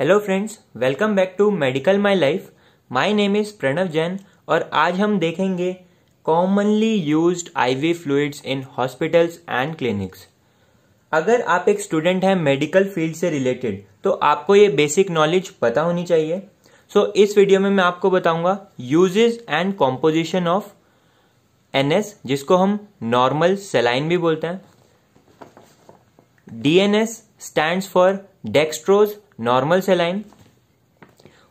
Hello friends welcome back to medical my life my name is Pranav Jain और आज हम देखेंगे commonly used IV fluids in hospitals and clinics अगर आप एक स्टूडेंट हैं मेडिकल फ़ील्ड से रिलेटेड तो आपको ये बेसिक नॉलेज पता होनी चाहिए। सो so, इस वीडियो में मैं आपको बताऊँगा uses and composition of NS जिसको हम नॉर्मल सेलाइन भी बोलते हैं। DNS stands for dextrose normal saline.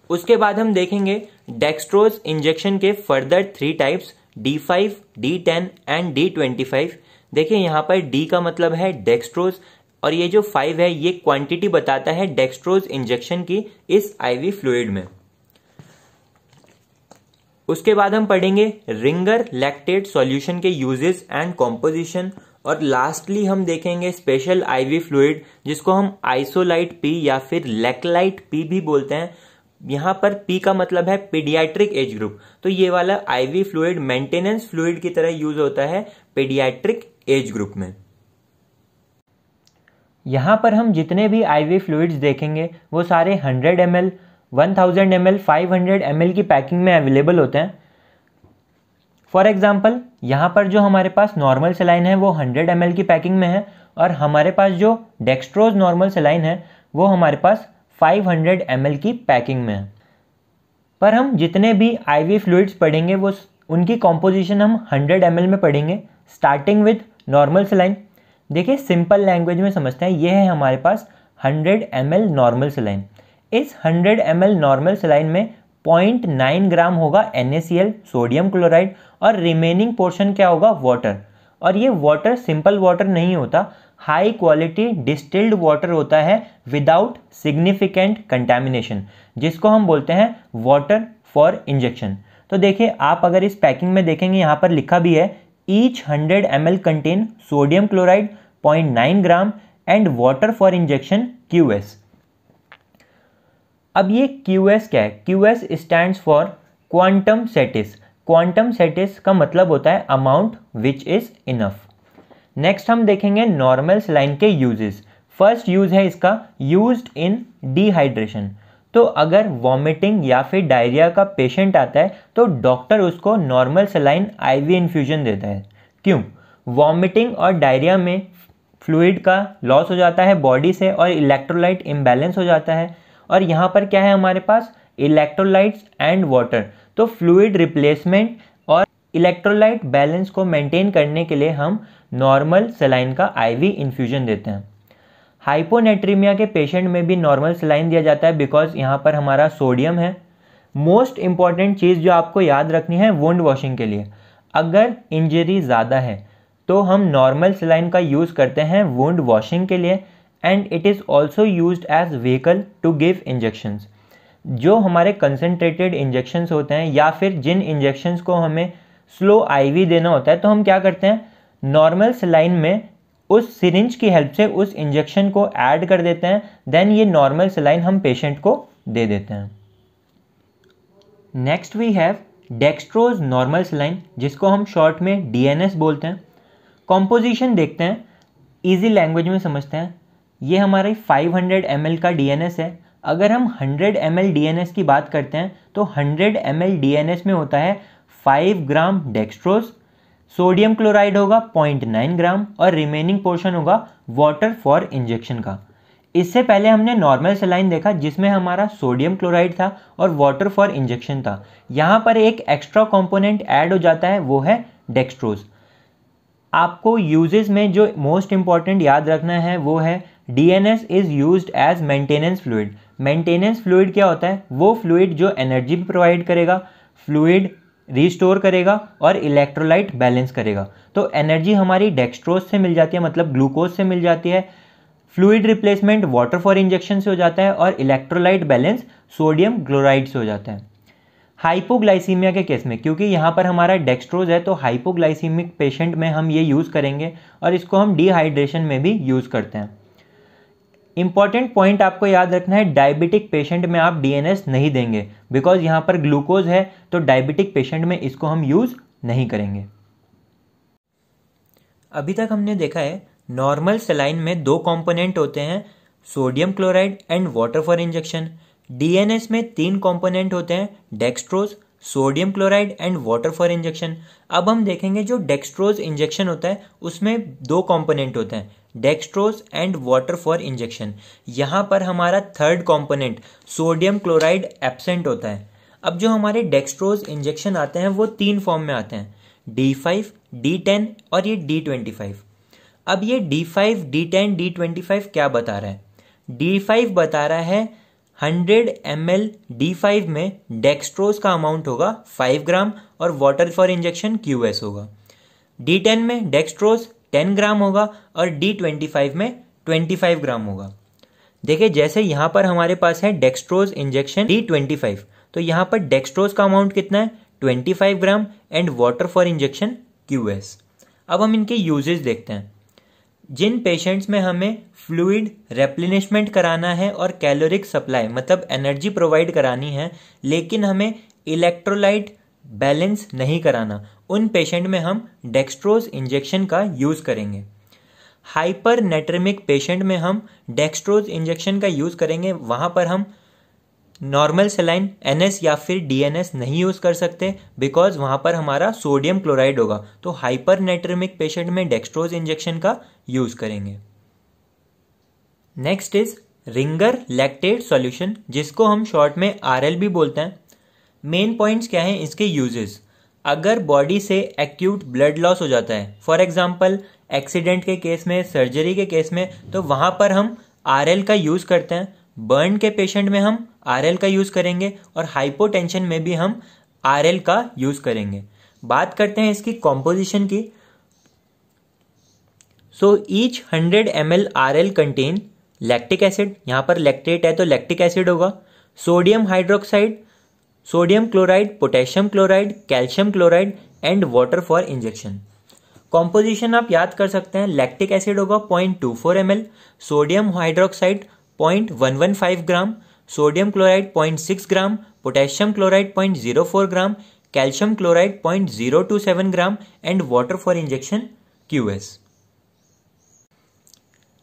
उसके बाद हम देखेंगे डेक्स्ट्रोज इंजेक्शन के further three types D five D ten and D twenty five देखिए, यहाँ पर डी का मतलब है डेक्स्ट्रोज और ये जो फाइव है, ये क्वांटिटी बताता है डेक्स्ट्रोज इंजेक्शन की इस आईवी फ्लूड में। उसके बाद हम पढ़ेंगे रिंगर लैक्टेट सॉल्यूशन के यूजेस एंड कॉम्पोजिशन और लास्टली हम देखेंगे स्पेशल आईवी फ्लूड जिसको हम आइसोलाइट पी या फिर लेकलाइट पी भी बोलते हैं। यहाँ पर पी का मतलब है पीडियाट्रिक एज ग्रुप तो ये वाला आईवी फ्लूड मेंटेनेंस फ्लूड की तरह यूज़ होता है पीडियाट्रिक एज ग्रुप में। यहाँ पर हम जितने भी आईवी फ्लूइड्स देखेंगे, वो सारे 100 M L one thousand M L five hundred M L की पैकिंग में अवेलेबल होते हैं। फॉर एग्ज़ाम्पल यहाँ पर जो हमारे पास नॉर्मल सेलाइन है, वो 100 एम की पैकिंग में है और हमारे पास जो डेक्स्ट्रोज नॉर्मल सेलाइन है, वो हमारे पास 500 हंड्रेड की पैकिंग में है। पर हम जितने भी आई वी फ्लूड्स पढ़ेंगे, वो उनकी कॉम्पोजिशन हम 100 एम में पढ़ेंगे स्टार्टिंग विद नॉर्मल सेलाइन देखिए सिंपल लैंग्वेज में समझते हैं ये है हमारे पास 100 एम नॉर्मल सेलाइन इस 100 एम नॉर्मल सेलाइन में 0.9 ग्राम होगा एन सोडियम क्लोराइड और रिमेनिंग पोर्शन क्या होगा? वाटर और ये वाटर सिंपल वाटर नहीं होता हाई क्वालिटी डिस्टिल्ड वाटर होता है विदाउट सिग्निफिकेंट कंटेमिनेशन जिसको हम बोलते हैं वाटर फॉर इंजेक्शन तो देखिए, आप अगर इस पैकिंग में देखेंगे, यहाँ पर लिखा भी है each 100 M L contain sodium chloride 0.9 gram and water for injection QS अब ये क्यू एस क्या है? Q S stand for quantum satis quantum satis का मतलब होता है amount which is enough next हम देखेंगे नॉर्मल सलाइन के यूजेस फ़र्स्ट यूज़ है इसका यूज़ इन डिहाइड्रेशन तो अगर वॉमिटिंग या फिर डायरिया का पेशेंट आता है तो डॉक्टर उसको नॉर्मल सलाइन आईवी इन्फ्यूजन देता है. क्यों? वॉमिटिंग और डायरिया में फ्लूइड का लॉस हो जाता है बॉडी से और इलेक्ट्रोलाइट इम्बैलेंस हो जाता है. और यहाँ पर क्या है हमारे पास? इलेक्ट्रोलाइट्स एंड वाटर तो फ्लूइड रिप्लेसमेंट और इलेक्ट्रोलाइट बैलेंस को मेंटेन करने के लिए हम नॉर्मल सलाइन का आईवी इन्फ्यूजन देते हैं। हाइपोनेट्रीमिया के पेशेंट में भी नॉर्मल सलाइन दिया जाता है बिकॉज़ यहाँ पर हमारा सोडियम है। मोस्ट इंपॉर्टेंट चीज़ जो आपको याद रखनी है वुंड वॉशिंग के लिए। अगर इंजरी ज़्यादा है तो हम नॉर्मल सलाइन का यूज़ करते हैं वुंड वॉशिंग के लिए। And it is also use as vehicle to give injections जो हमारे कंसनट्रेटेड इंजेक्शंस होते हैं या फिर जिन इंजेक्शंस को हमें स्लो आईवी देना होता है तो हम क्या करते हैं? नॉर्मल सलाइन में उस सिरिंज की हेल्प से उस इंजेक्शन को ऐड कर देते हैं देन ये नॉर्मल सलाइन हम पेशेंट को दे देते हैं। Next we have dextrose normal saline जिसको हम शॉर्ट में डीएनएस बोलते हैं। कॉम्पोजिशन देखते हैं इजी लैंग्वेज में समझते हैं। ये हमारे 500 हंड्रेड का DNS है। अगर हम 100 एम एल की बात करते हैं तो 100 एम एल में होता है 5 ग्राम डेक्स्ट्रोज सोडियम क्लोराइड होगा 0.9 ग्राम और रिमेनिंग पोर्शन होगा वाटर फॉर इंजेक्शन का। इससे पहले हमने नॉर्मल सेलाइन देखा, जिसमें हमारा सोडियम क्लोराइड था और वाटर फॉर इंजेक्शन था। यहाँ पर एक एक्स्ट्रा कंपोनेंट ऐड हो जाता है, वो है डेक्स्ट्रोज आपको यूजेस में जो मोस्ट इंपॉर्टेंट याद रखना है, वो है DNS is used as maintenance fluid maintenance fluid क्या होता है? वो फ्लूइड जो एनर्जी भी प्रोवाइड करेगा फ्लूइड रिस्टोर करेगा और इलेक्ट्रोलाइट बैलेंस करेगा। तो एनर्जी हमारी डेक्स्ट्रोज से मिल जाती है मतलब ग्लूकोज से मिल जाती है। Fluid replacement water for injection से हो जाता है और इलेक्ट्रोलाइट बैलेंस सोडियम क्लोराइड से हो जाता है। हाइपोग्लाइसीमिया के केस में, क्योंकि यहाँ पर हमारा डेक्स्ट्रोज है तो हाइपोग्लाइसीमिक पेशेंट में हम ये यूज़ करेंगे और इसको हम डिहाइड्रेशन में भी यूज़ करते हैं। इंपॉर्टेंट पॉइंट आपको याद रखना है डायबिटिक पेशेंट में आप डीएनएस नहीं देंगे। बिकॉज़ यहाँ पर ग्लूकोज है तो डायबिटिक पेशेंट में इसको हम यूज़ नहीं करेंगे। अभी तक हमने देखा है नॉर्मल सेलाइन में दो कंपोनेंट होते हैं sodium chloride and water for injection DNS में तीन कंपोनेंट होते हैं dextrose sodium chloride and water for injection अब हम देखेंगे जो डेक्स्ट्रोज इंजेक्शन होता है, उसमें दो कंपोनेंट होते हैं dextrose and water for injection यहाँ पर हमारा third component sodium chloride absent होता है। अब जो हमारे डेक्स्ट्रोज इंजेक्शन आते हैं, वो तीन फॉर्म में आते हैं। डी फाइव डी टेन और ये डी ट्वेंटी फाइव अब ये D five D ten D twenty five क्या बता रहा है? डी फाइव बता रहा है hundred M L D five में डेक्स्ट्रोज का अमाउंट होगा फाइव ग्राम और water for injection Q S होगा। डी टेन में डेक्सट्रोज टेन ग्राम होगा और डी ट्वेंटी फाइव में ट्वेंटी फाइव ग्राम होगा। देखिए, जैसे यहाँ पर हमारे पास है dextrose injection D twenty five तो यहाँ पर डेक्सट्रोज का अमाउंट कितना है? Twenty five gram and water for injection Q S अब हम इनके यूजेस देखते हैं। जिन पेशेंट्स में हमें फ्लूइड रेप्लिनिशमेंट कराना है और कैलोरिक सप्लाई मतलब एनर्जी प्रोवाइड करानी है, लेकिन हमें इलेक्ट्रोलाइट बैलेंस नहीं कराना। उन पेशेंट में हम डेक्स्ट्रोज इंजेक्शन का यूज़ करेंगे। हाइपर नेट्रेमिक पेशेंट में हम डेक्स्ट्रोज इंजेक्शन का यूज़ करेंगे। वहाँ पर हम नॉर्मल सेलाइन एन या फिर डीएनएस नहीं यूज़ कर सकते बिकॉज़ वहाँ पर हमारा सोडियम क्लोराइड होगा। तो हाइपर नेट्रेमिक पेशेंट में डेक्स्ट्रोज इंजेक्शन का यूज़ करेंगे। Next is Ringer lactate solution जिसको हम शॉर्ट में भी बोलते हैं। मेन पॉइंट्स क्या हैं इसके यूजेस अगर बॉडी से एक्यूट ब्लड लॉस हो जाता है फॉर एग्ज़ाम्पल एक्सीडेंट के केस में सर्जरी के केस में तो वहाँ पर हम आरएल का यूज़ करते हैं। बर्न के पेशेंट में हम आरएल का यूज़ करेंगे और हाइपोटेंशन में भी हम आरएल का यूज़ करेंगे। बात करते हैं इसकी कॉम्पोजिशन की। So each hundred M L R L contain lactic acid यहाँ पर लैक्टेट है तो लैक्टिक एसिड होगा। Sodium hydroxide sodium chloride, potassium chloride, calcium chloride and water for injection composition आप याद कर सकते हैं लैक्टिक एसिड होगा point two four M L sodium hydroxide point one one five gram sodium chloride point six gram potassium chloride point zero four gram calcium chloride point zero two seven gram and water for injection Q S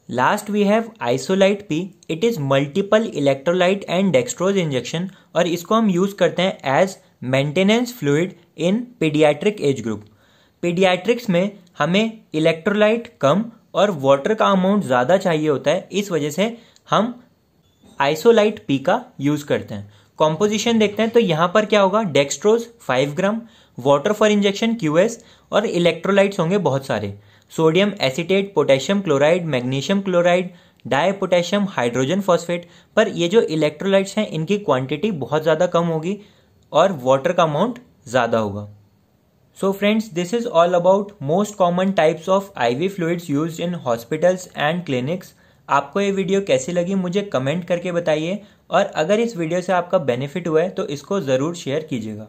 last we have Isolyte P it is multiple electrolyte and dextrose injection और इसको हम use करते हैं as maintenance fluid in paediatric age group paediatrics में हमें electrolyte कम और water का amount ज़्यादा चाहिए होता है, इस वजह से हम आइसोलाइट पी का यूज़ करते हैं। कॉम्पोजिशन देखते हैं तो यहाँ पर क्या होगा? Dextrose five gram water for injection QS और इलेक्ट्रोलाइट्स होंगे बहुत सारे। Sodium acetate potassium chloride magnesium chloride dipotassium hydrogen phosphate, पर ये जो इलेक्ट्रोलाइट्स हैं, इनकी क्वांटिटी बहुत ज़्यादा कम होगी और वाटर का अमाउंट ज़्यादा होगा। So friends this is all about most common types of IV fluids use in hospitals and clinics आपको ये वीडियो कैसी लगी, मुझे कमेंट करके बताइए। और अगर इस वीडियो से आपका बेनिफिट हुआ है तो इसको ज़रूर शेयर कीजिएगा।